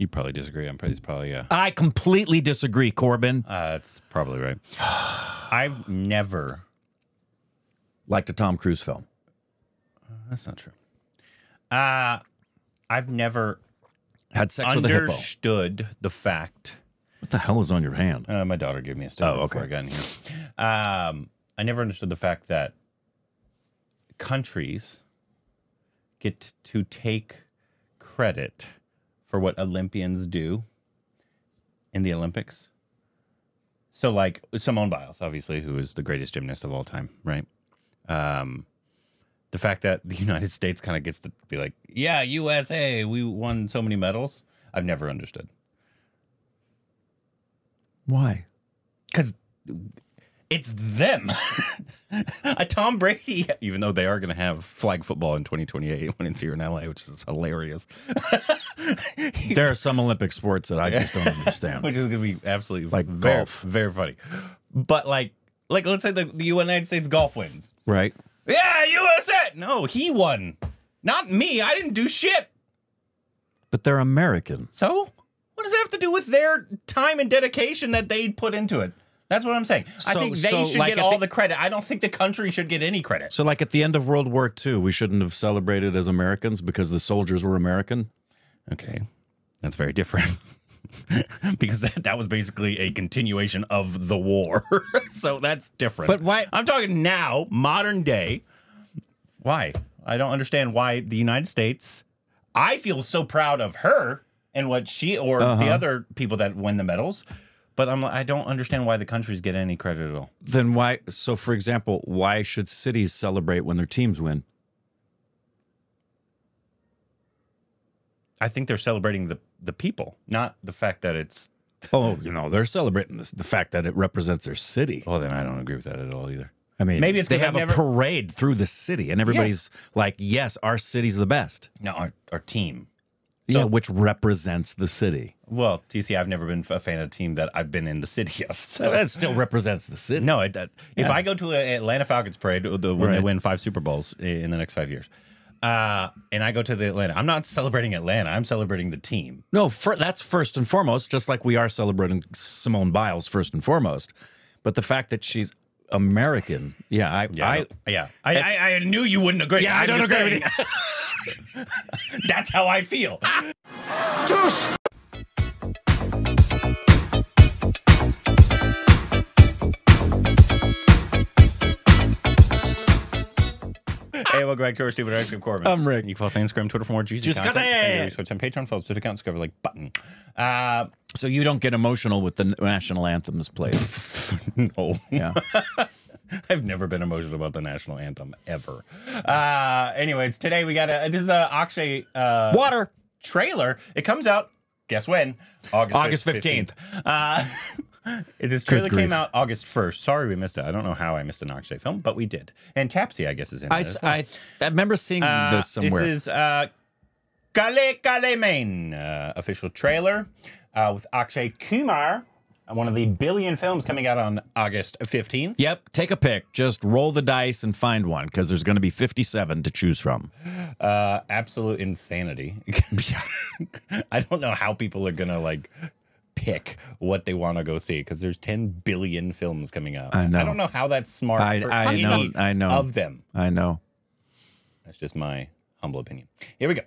You probably disagree. I'm probably, it's probably yeah. I completely disagree, Korbin. Uh, that's probably right. I've never. liked a Tom Cruise film. That's not true. Uh, I've never Had sex with a hippo. understood the fact. What the hell is on your hand? Uh, my daughter gave me a sticker Oh, before I got in here. Um, I never understood the fact that countries get to take credit for what Olympians do in the Olympics. So, like Simone Biles, obviously, who is the greatest gymnast of all time, right? Um, the fact that the United States kind of gets to be like, yeah, USA, we won so many medals. I've never understood. Why? because it's them. a Tom Brady, even though they are going to have flag football in 2028 when it's here in LA, which is hilarious, There are some Olympic sports that I just don't understand. which is going to be absolutely Like very, golf. very funny. But like, like let's say the, the United States golf wins. right? Yeah, USA. No, he won, not me. I didn't do shit. But they're American. So what does that have to do with their time and dedication that they put into it? That's what I'm saying. I think they so, should like, get all the- the credit. I don't think the country should get any credit. So, like at the end of World War II, we shouldn't have celebrated as Americans because the soldiers were American. Okay, that's very different. because that, that was basically a continuation of the war. so that's different. But why- I'm talking now, modern day. Why? I don't understand why the United States. I feel so proud of her and what she or the Uh-huh. other people that win the medals. But I'm I don't understand why the countries get any credit at all. Then why? So, for example, why should cities celebrate when their teams win? I think they're celebrating the the people, not the fact that it's. Oh, you know, they're celebrating this, the fact that it represents their city. Well, then I don't agree with that at all either. I mean, Maybe it's they have a parade through the city, and everybody's like, "Yes, our city's the best." No, our, our team. yeah, which represents the city. Well, TC. I've never been a fan of a team that I've been in the city of. So That still represents the city. no, it, that, if I go to an Atlanta Falcons parade the, when they win five Super Bowls in the next five years, uh, and I go to the Atlanta, I'm not celebrating Atlanta. I'm celebrating the team. No, fir- that's first and foremost, just like we are celebrating Simone Biles first and foremost. But the fact that she's American, yeah, I, Yeah, I, yeah. I, I, I knew you wouldn't agree. Yeah, I don't just agree with saying. That's how I feel. Hey, welcome back to our stupid Rice Korbin. I'm Rick. You can follow us on Instagram, Twitter for more juicy Juicy content. And research on Patreon. Follow us to account, discover like button. Uh, so you don't get emotional with the national anthems played. no. Yeah. I've never been emotional about the national anthem ever. Uh, anyways, today we got a this is a Akshay uh, Water. trailer. It comes out. Guess when? August August 15th. Uh, this trailer grief. came out August 1st. Sorry we missed it. I don't know how I missed an Akshay film, but we did. And Taapsee, I guess, is in I, it. I, I remember seeing Uh, this somewhere. This is uh, Khel Khel Mein uh, official trailer uh, with Akshay Kumar, uh, one of the billion films coming out on August 15th. Yep, take a pick. Just roll the dice and find one because there's going to be 57 to choose from. Uh, absolute insanity. I don't know how people are gonna like pick what they want to go see because there's 10 billion films coming out. I know. I don't know how that's smart. I- for I any know- I know. of them. I know. That's just my humble opinion. Here we go.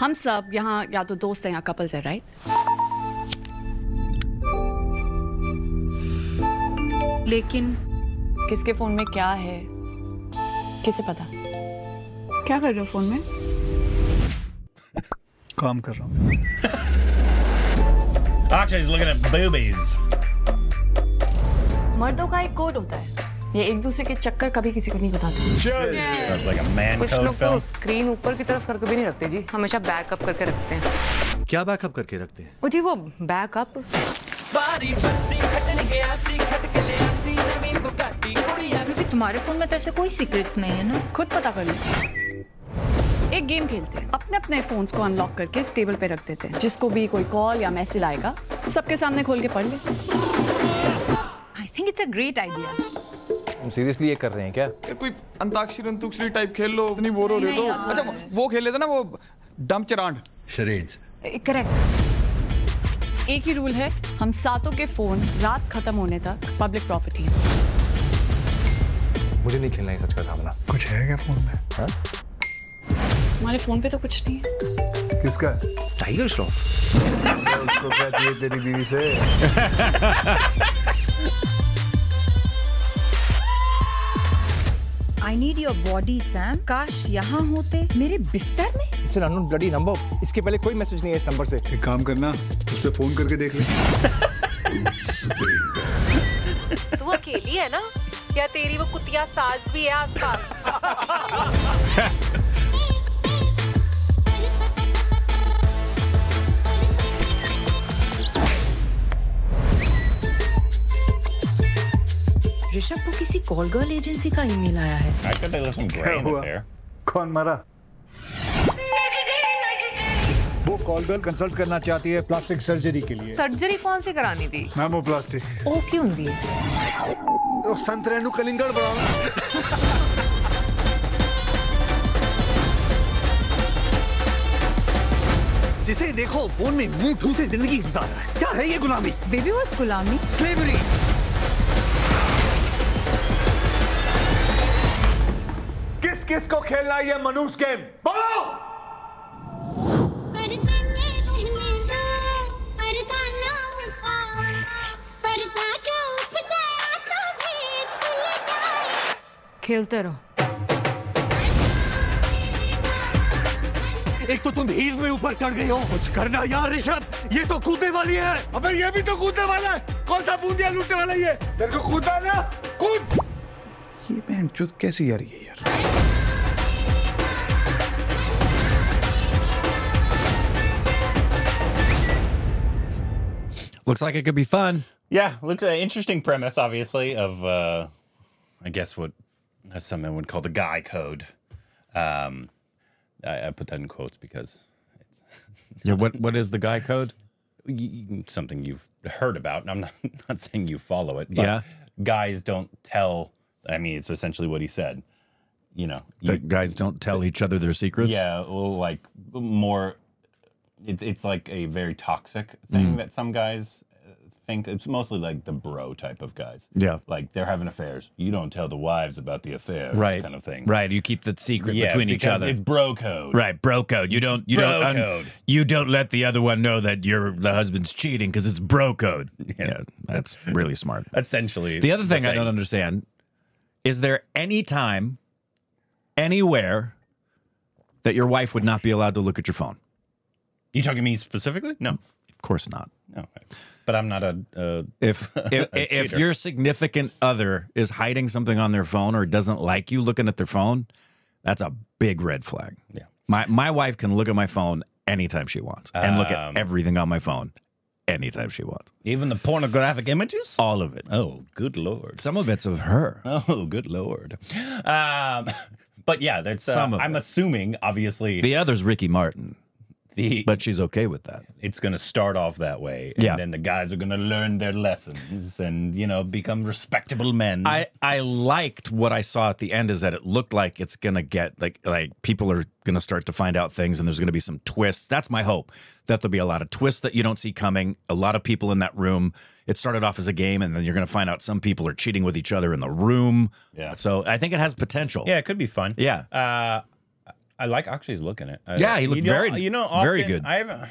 हम सब यहाँ या तो दोस्त हैं या couples हैं right लेकिन किसके फोन में क्या है किसे पता क्या कर रहे हो फोन में काम कर रहा हूँ Akshay's looking at boobies. मर्दों का एक कोड होता है। ये एक दूसरे के चक्कर कभी किसी को नहीं बताते। like कुछ लोग तो स्क्रीन ऊपर की तरफ़ करके भी नहीं रखते जी। हमेशा बैकअप करके रखते हैं। क्या बैकअप करके रखते हैं? ओ जी वो बैकअप तुम्हारे फ़ोन में तो ऐसे कोई सीक्रेट्स नहीं है ना? खुद पता कर लो। एक गेम खेलते हैं। अपने अपने फोन्स को अनलॉक करके इस टेबल पे रख देते हैं। जिसको भी कोई कॉल या मैसेज आएगा सबके सामने खोल के पढ़ ले। I think it's a great idea तुम सीरियसली ये कर रहे हैं क्या? यार कोई अंताक्षरी अंतुक्षरी टाइप खेल लो इतनी बोर हो रही हो तो। अच्छा वो खेल लेते ना वो डम चरांड शरेड्स करेक्ट एक ही रूल है हम सातों के फ़ोन रात खत्म होने तक पब्लिक प्रॉपर्टी है। मुझे नहीं खेलना है सच का सामना। कुछ है क्या फ़ोन में? हमारे फ़ोन पे तो कुछ नहीं है। किसका? टाइगर श्रॉफ। उसको क्या चाहिए तेरी बीवी से? I need your body Sam काश यहाँ होते मेरे बिस्तर में। It's an unknown bloody number इसके पहले कोई मैसेज नहीं है इस नंबर से। एक काम करना उस पर फ़ोन करके देख ले। तू अकेली है ना? या तेरी वो कुतिया सास भी है आसपास? ऋषभ को किसी कॉल गर्ल एजेंसी का ईमेल आया है. कौन मारा? वो कॉल गर्ल कंसल्ट करना चाहती है प्लास्टिक सर्जरी के लिए। सर्जरी कौन सी करानी थी? मैमोप्लास्टिक ओ क्यों दी? तो संत रेणु कलिंगड़ बढ़ाओ जिसे देखो फ़ोन में मुँह ढूंढते ज़िंदगी गुजार रहा है। क्या है ये गुलामी? बेबी वॉज़ गुलामी। स्लेवरी किस को खेलना है ये मनुष्य गेम? बोलो! खेलते रहो। एक तो तुम हील में ऊपर चढ़ गई हो। कुछ करना यार ऋषभ। ये तो कूदने वाली है। अबे ये भी तो कूदने वाला है। कौन सा बूंदिया लूटने वाला है ये? तेरे को कूदा ना? कूद! ये बहन चुत कैसी आ रही है यार Looks like it could be fun. Yeah, looks an interesting premise, obviously, of uh, I guess what someone would call the guy code. Um, I, I put that in quotes because it's Yeah. What What is the guy code? y- y- something you've heard about. And I'm not not saying you follow it. But Yeah. guys don't tell. I mean, it's essentially what he said. You know, The guys don't tell each other their secrets. yeah, well, like more. It's it's like a very toxic thing Mm. that some guys think. It's mostly like the bro type of guys. Yeah. like they're having affairs. You don't tell the wives about the affairs, Right. Kind of thing. Right. You keep the secret Yeah, between each other. It's bro code. Right, bro code. You don't you Bro don't code. you don't let the other one know that you're the husband's cheating because it's bro code. Yeah, that's really smart. Essentially, The other thing I don't understand is there any time, anywhere, that your wife would not be allowed to look at your phone? You talking to me specifically? No, Of course not. no. But I'm not a. a If if, if your significant other is hiding something on their phone or doesn't like you looking at their phone, that's a big red flag. Yeah. My my wife can look at my phone anytime she wants and look at Um, everything on my phone anytime she wants. even the pornographic images. All of it. Oh, good lord. Some of it's of her. Oh, good lord. Um, but yeah, that's. Uh, Some of I'm it. assuming, obviously, The other's Ricky Martin, the but she's okay with that. it's going to start off that way, and Yeah. then the guys are going to learn their lessons and you know become respectable men. I I liked what I saw at the end is that it looked like it's gonna get like like people are gonna start to find out things and there's gonna be some twists. That's my hope that there'll be a lot of twists that you don't see coming. A lot of people in that room. It started off as a game and then you're gonna find out some people are cheating with each other in the room. Yeah. So I think it has potential. yeah, it could be fun. Yeah. Uh, I like Akshay's looking at. Uh, Yeah, he looked you know- very- You know, very good. I haven't. I'm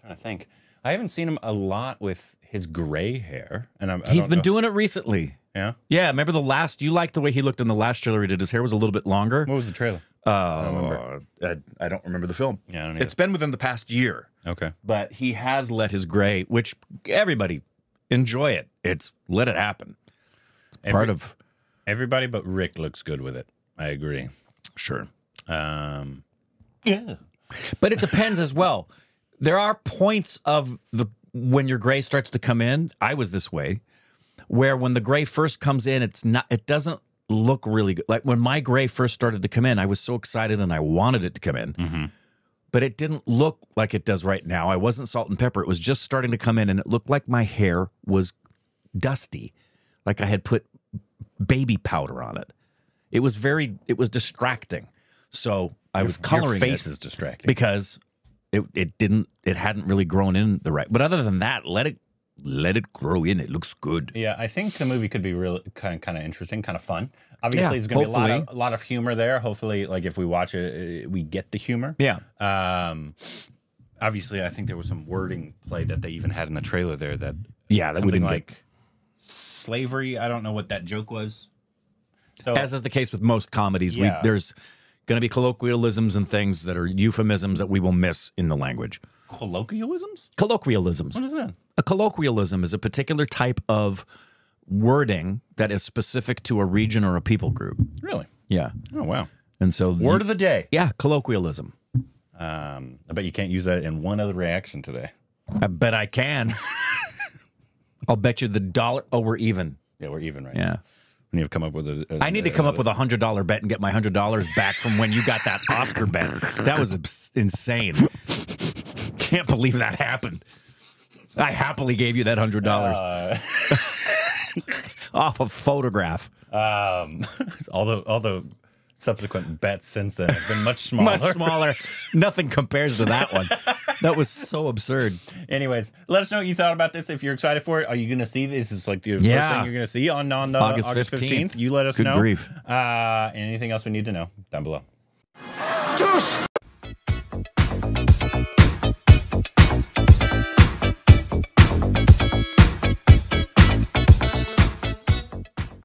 trying to think. I haven't seen him a lot with his gray hair, and I'm. I He's don't been know- doing it recently. Yeah. Yeah, remember the last you liked the way he looked in the last trailer he did. His hair was a little bit longer. What was the trailer? Uh, I, I don't remember the film. Yeah, I don't it's been within the past year. Okay. but he has let his gray, which everybody enjoy it. It's let it happen. It's part of Everybody but Rick looks good with it. I agree. sure, Um, yeah. but it depends as well. There are points of the when your gray starts to come in. I was this way, where when the gray first comes in, it's not. It doesn't look really good. Like when my gray first started to come in, I was so excited and I wanted it to come in. But it didn't look like it does right now. I wasn't salt and pepper. It was just starting to come in, and it looked like my hair was dusty, like I had put baby powder on it. It was very, it was distracting. So I was coloring Your face it is distracting. because it it didn't it hadn't really grown in the right. But other than that, let it let it grow in. It looks good. Yeah, I think the movie could be really kind of, kind of interesting, kind of fun. Obviously, Yeah, there's going to be a lot of a lot of humor there. Hopefully, like if we watch it, uh, we get the humor. Yeah. Um, obviously, I think there was some wording play that they even had in the trailer there that Yeah, that something like get. slavery. I don't know what that joke was. So As is the case with most comedies, we, there's going to be colloquialisms and things that are euphemisms that we will miss in the language. colloquialisms. Colloquialisms. What is that? A colloquialism is a particular type of wording that is specific to a region or a people group. Really? Yeah. Oh wow. And so Word of the day. Yeah, colloquialism. Um, I bet you can't use that in one other reaction today. I bet I can. I'll bet you the dollar. Oh, we're even. Yeah, we're even right. Yeah. We need to come up with a. a- I need to come up with a hundred dollar bet and get my hundred dollars back from when you got that Oscar bet. That was insane. Can't believe that happened. I happily gave you that hundred dollars Uh, off a photograph. um, all the all the subsequent bets since then have been much smaller. Much smaller. Nothing compares to that one. That was so absurd. Anyways, let us know what you thought about this. If you're excited for it, are you going to see this? Is like the first thing you're going to see on on the August August, 15th. 15th. You let us Good know. grief. Uh, anything else we need to know down below. Juice!